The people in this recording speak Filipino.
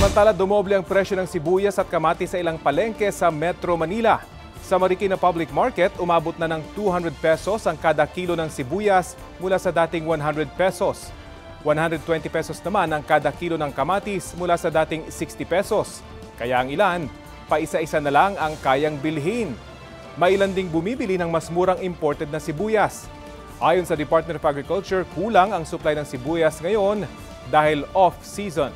Samantala, dumoble ang presyo ng sibuyas at kamatis sa ilang palengke sa Metro Manila. Sa Marikina Public Market, umabot na ng 200 pesos ang kada kilo ng sibuyas mula sa dating 100 pesos. 120 pesos naman ang kada kilo ng kamatis mula sa dating 60 pesos. Kaya ang ilan, paisa-isa na lang ang kayang bilhin. May ilan ding bumibili ng mas murang imported na sibuyas. Ayon sa Department of Agriculture, kulang ang supply ng sibuyas ngayon dahil off-season.